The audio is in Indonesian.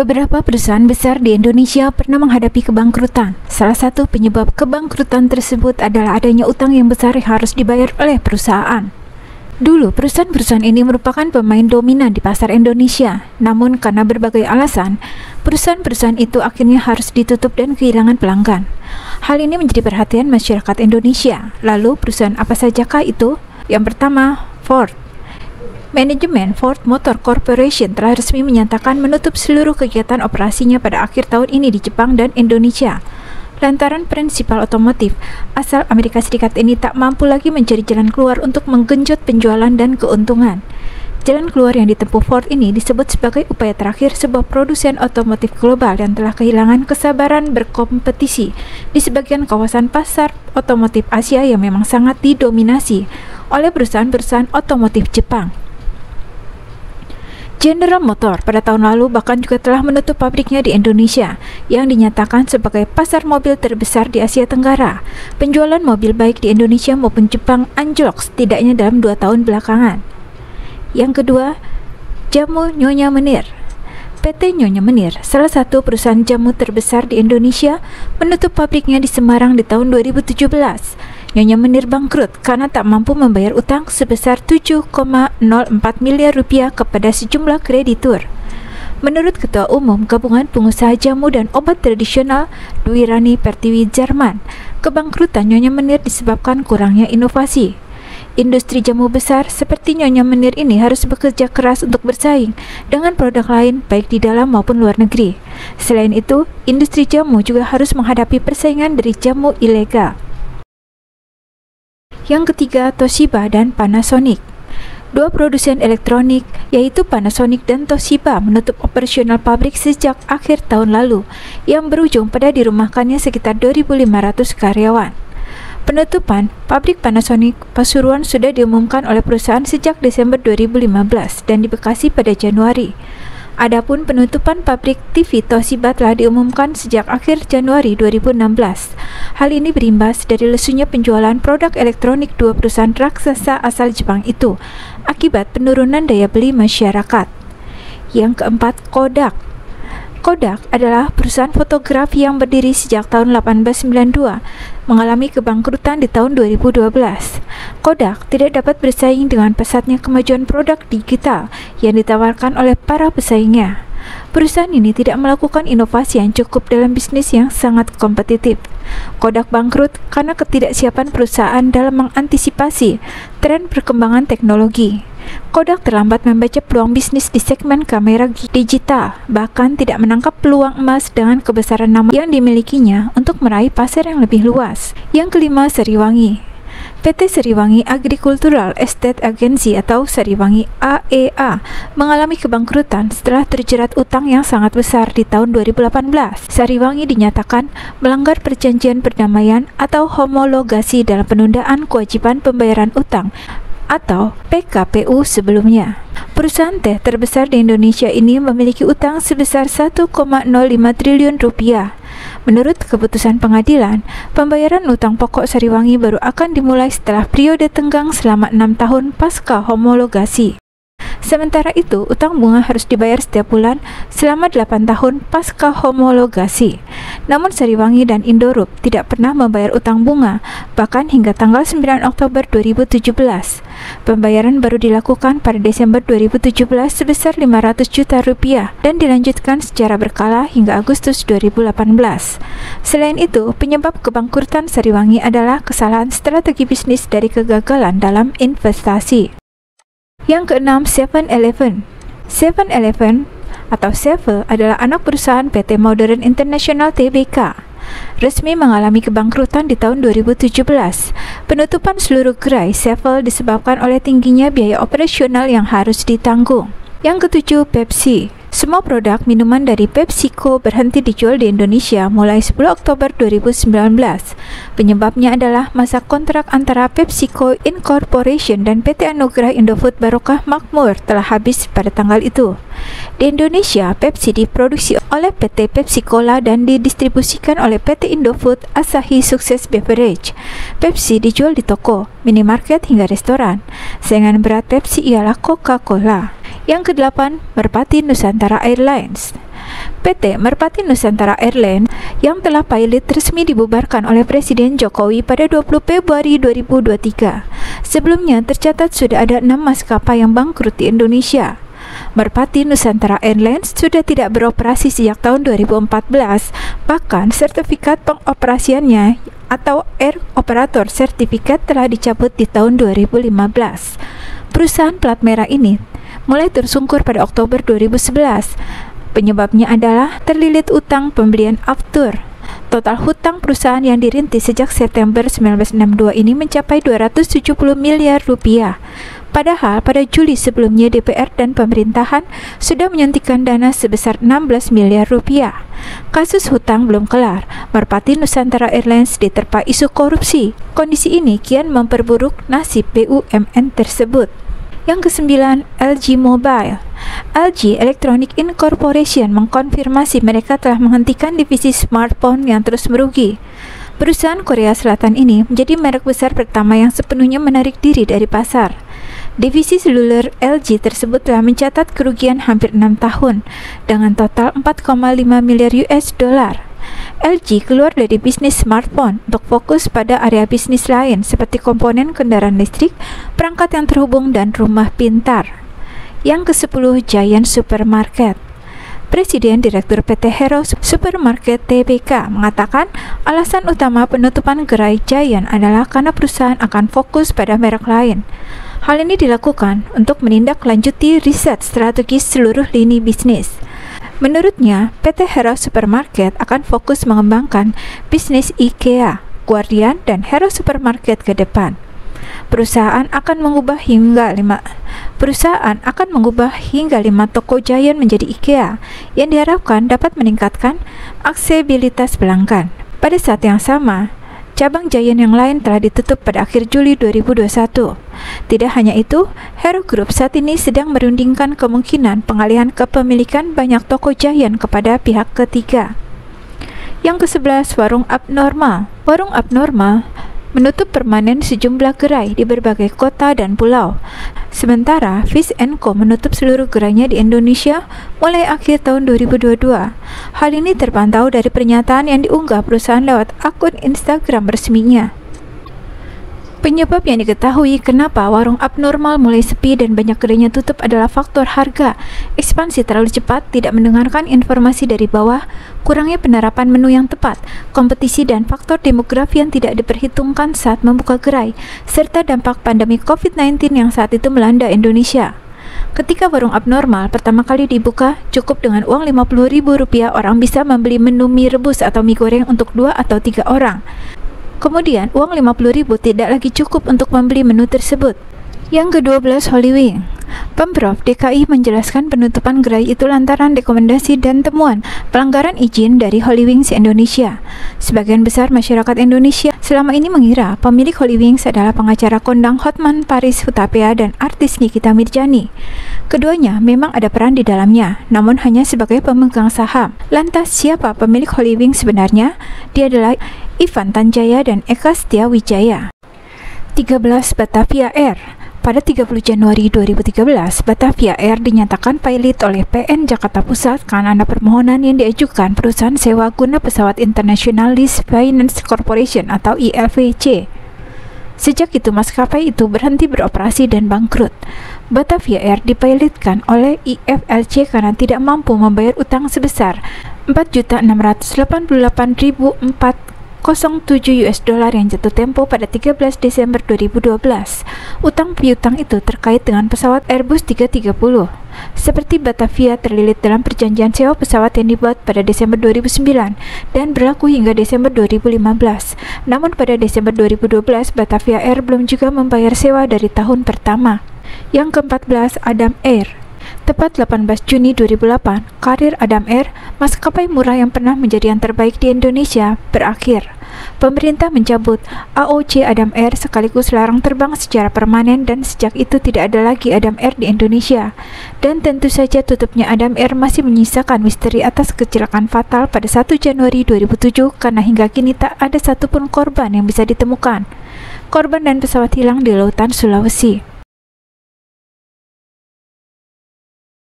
Beberapa perusahaan besar di Indonesia pernah menghadapi kebangkrutan. Salah satu penyebab kebangkrutan tersebut adalah adanya utang yang besar yang harus dibayar oleh perusahaan. Dulu, perusahaan-perusahaan ini merupakan pemain dominan di pasar Indonesia. Namun, karena berbagai alasan, perusahaan-perusahaan itu akhirnya harus ditutup dan kehilangan pelanggan. Hal ini menjadi perhatian masyarakat Indonesia. Lalu, perusahaan apa sajakah itu? Yang pertama, Ford. Manajemen Ford Motor Corporation telah resmi menyatakan menutup seluruh kegiatan operasinya pada akhir tahun ini di Jepang dan Indonesia. Lantaran prinsipal otomotif asal Amerika Serikat ini tak mampu lagi mencari jalan keluar untuk menggenjot penjualan dan keuntungan. Jalan keluar yang ditempuh Ford ini disebut sebagai upaya terakhir sebuah produsen otomotif global yang telah kehilangan kesabaran berkompetisi di sebagian kawasan pasar otomotif Asia yang memang sangat didominasi oleh perusahaan-perusahaan otomotif Jepang. General Motor pada tahun lalu bahkan juga telah menutup pabriknya di Indonesia yang dinyatakan sebagai pasar mobil terbesar di Asia Tenggara. Penjualan mobil baik di Indonesia maupun Jepang anjlok setidaknya dalam dua tahun belakangan. Yang kedua, Jamu Nyonya Menir. PT Nyonya Menir, salah satu perusahaan jamu terbesar di Indonesia, menutup pabriknya di Semarang di tahun 2017 Nyonya Menir bangkrut karena tak mampu membayar utang sebesar 7,04 miliar rupiah kepada sejumlah kreditur. Menurut Ketua Umum Gabungan Pengusaha Jamu dan Obat Tradisional Dwi Rani Pertiwi Jerman, kebangkrutan Nyonya Menir disebabkan kurangnya inovasi. Industri jamu besar seperti Nyonya Menir ini harus bekerja keras untuk bersaing dengan produk lain baik di dalam maupun luar negeri. Selain itu, industri jamu juga harus menghadapi persaingan dari jamu ilegal. Yang ketiga, Toshiba dan Panasonic. Dua produsen elektronik, yaitu Panasonic dan Toshiba, menutup operasional pabrik sejak akhir tahun lalu, yang berujung pada dirumahkannya sekitar 2.500 karyawan. Penutupan pabrik Panasonic Pasuruan sudah diumumkan oleh perusahaan sejak Desember 2015 dan di Bekasi pada Januari. Adapun penutupan pabrik TV Toshiba telah diumumkan sejak akhir Januari 2016. Hal ini berimbas dari lesunya penjualan produk elektronik dua perusahaan raksasa asal Jepang itu akibat penurunan daya beli masyarakat. Yang keempat, Kodak Kodak adalah perusahaan fotografi yang berdiri sejak tahun 1892, mengalami kebangkrutan di tahun 2012. Kodak tidak dapat bersaing dengan pesatnya kemajuan produk digital yang ditawarkan oleh para pesaingnya. Perusahaan ini tidak melakukan inovasi yang cukup dalam bisnis yang sangat kompetitif. Kodak bangkrut karena ketidaksiapan perusahaan dalam mengantisipasi tren perkembangan teknologi. Kodak terlambat membaca peluang bisnis di segmen kamera digital, bahkan tidak menangkap peluang emas dengan kebesaran nama yang dimilikinya untuk meraih pasar yang lebih luas. Yang kelima, Seriwangi. PT Seriwangi Agricultural Estate Agency atau Seriwangi AEA mengalami kebangkrutan setelah terjerat utang yang sangat besar di tahun 2018. Seriwangi dinyatakan melanggar perjanjian perdamaian atau homologasi dalam penundaan kewajiban pembayaran utang atau PKPU sebelumnya. Perusahaan teh terbesar di Indonesia ini memiliki utang sebesar 1,05 triliun rupiah. Menurut keputusan pengadilan, pembayaran utang pokok Sariwangi baru akan dimulai setelah periode tenggang selama enam tahun pasca homologasi. Sementara itu, utang bunga harus dibayar setiap bulan selama 8 tahun pasca homologasi. Namun Sariwangi dan Indorup tidak pernah membayar utang bunga, bahkan hingga tanggal 9 Oktober 2017. Pembayaran baru dilakukan pada Desember 2017 sebesar 500 juta rupiah dan dilanjutkan secara berkala hingga Agustus 2018. Selain itu, penyebab kebangkrutan Sariwangi adalah kesalahan strategi bisnis dari kegagalan dalam investasi. Yang keenam, 7-Eleven. 7-Eleven atau Sevel adalah anak perusahaan PT Modern International Tbk. Resmi mengalami kebangkrutan di tahun 2017. Penutupan seluruh gerai Sevel disebabkan oleh tingginya biaya operasional yang harus ditanggung. Yang ketujuh, Pepsi. Semua produk minuman dari PepsiCo berhenti dijual di Indonesia mulai 10 Oktober 2019. Penyebabnya adalah masa kontrak antara PepsiCo Incorporation dan PT Anugerah Indofood Barokah Makmur telah habis pada tanggal itu. Di Indonesia, Pepsi diproduksi oleh PT Pepsi Cola dan didistribusikan oleh PT Indofood Asahi Success Beverage. Pepsi dijual di toko, minimarket hingga restoran. Saingan berat Pepsi ialah Coca-Cola. Yang kedelapan, Merpati Nusantara Airlines. PT Merpati Nusantara Airlines yang telah pilot resmi dibubarkan oleh Presiden Jokowi pada 20 Februari 2023. Sebelumnya tercatat sudah ada enam maskapai yang bangkrut di Indonesia. Merpati Nusantara Airlines sudah tidak beroperasi sejak tahun 2014, bahkan sertifikat pengoperasiannya atau Air Operator Certificate telah dicabut di tahun 2015. Perusahaan plat merah ini mulai tersungkur pada Oktober 2011. Penyebabnya adalah terlilit utang pembelian Aftur. Total hutang perusahaan yang dirintis sejak September 1962 ini mencapai 270 miliar rupiah. Padahal pada Juli sebelumnya DPR dan pemerintahan sudah menyuntikkan dana sebesar 16 miliar rupiah. Kasus hutang belum kelar, Merpati Nusantara Airlines diterpa isu korupsi. Kondisi ini kian memperburuk nasib BUMN tersebut. Yang kesembilan, LG Mobile. LG Electronic Incorporation mengkonfirmasi mereka telah menghentikan divisi smartphone yang terus merugi. Perusahaan Korea Selatan ini menjadi merek besar pertama yang sepenuhnya menarik diri dari pasar. Divisi seluler LG tersebut telah mencatat kerugian hampir 6 tahun dengan total 4,5 miliar US dollar. LG keluar dari bisnis smartphone untuk fokus pada area bisnis lain seperti komponen kendaraan listrik, perangkat yang terhubung, dan rumah pintar. Yang ke-10 Giant Supermarket Presiden Direktur PT Hero Supermarket TBK mengatakan alasan utama penutupan gerai Giant adalah karena perusahaan akan fokus pada merek lain. Hal ini dilakukan untuk menindaklanjuti riset strategis seluruh lini bisnis. Menurutnya, PT Hero Supermarket akan fokus mengembangkan bisnis IKEA, Guardian, dan Hero Supermarket ke depan perusahaan akan mengubah hingga lima perusahaan akan mengubah hingga lima toko Giant menjadi IKEA yang diharapkan dapat meningkatkan aksesibilitas pelanggan. Pada saat yang sama, cabang Giant yang lain telah ditutup pada akhir Juli 2021. Tidak hanya itu, Hero Group saat ini sedang merundingkan kemungkinan pengalihan kepemilikan banyak toko Giant kepada pihak ketiga. Yang ke-11, warung abnormal. Warung abnormal menutup permanen sejumlah gerai di berbagai kota dan pulau. Sementara Fish Co menutup seluruh gerainya di Indonesia mulai akhir tahun 2022. Hal ini terpantau dari pernyataan yang diunggah perusahaan lewat akun Instagram resminya. Penyebab yang diketahui kenapa warung abnormal mulai sepi dan banyak gerainya tutup adalah faktor harga. Ekspansi terlalu cepat, tidak mendengarkan informasi dari bawah, kurangnya penerapan menu yang tepat, kompetisi dan faktor demografi yang tidak diperhitungkan saat membuka gerai, serta dampak pandemi COVID-19 yang saat itu melanda Indonesia. Ketika warung abnormal pertama kali dibuka, cukup dengan uang Rp50.000 orang bisa membeli menu mie rebus atau mie goreng untuk dua atau tiga orang. Kemudian, uang 50 ribu tidak lagi cukup untuk membeli menu tersebut. Yang ke-12 Holy Wing. Pemprov DKI menjelaskan penutupan gerai itu lantaran rekomendasi dan temuan pelanggaran izin dari Holy Wings Indonesia. Sebagian besar masyarakat Indonesia selama ini mengira pemilik Holy Wings adalah pengacara kondang Hotman Paris Hutapea dan artis Nikita Mirjani. Keduanya memang ada peran di dalamnya, namun hanya sebagai pemegang saham. Lantas siapa pemilik Holy Wings sebenarnya? Dia adalah Ivan Tanjaya dan Eka Setia Wijaya. 13 Batavia Air pada 30 Januari 2013, Batavia Air dinyatakan pilot oleh PN Jakarta Pusat karena ada permohonan yang diajukan perusahaan sewa guna pesawat International Lease Finance Corporation atau ILVC. Sejak itu maskapai itu berhenti beroperasi dan bangkrut. Batavia Air dipilotkan oleh IFLC karena tidak mampu membayar utang sebesar 4.688.004 07 US dollar yang jatuh tempo pada 13 Desember 2012. Utang piutang itu terkait dengan pesawat Airbus 330. Seperti Batavia terlilit dalam perjanjian sewa pesawat yang dibuat pada Desember 2009 dan berlaku hingga Desember 2015. Namun pada Desember 2012 Batavia Air belum juga membayar sewa dari tahun pertama. Yang ke-14 Adam Air Tepat 18 Juni 2008, karir Adam Air, maskapai murah yang pernah menjadi yang terbaik di Indonesia, berakhir. Pemerintah mencabut AOC Adam Air sekaligus larang terbang secara permanen dan sejak itu tidak ada lagi Adam Air di Indonesia. Dan tentu saja tutupnya Adam Air masih menyisakan misteri atas kecelakaan fatal pada 1 Januari 2007 karena hingga kini tak ada satupun korban yang bisa ditemukan. Korban dan pesawat hilang di lautan Sulawesi.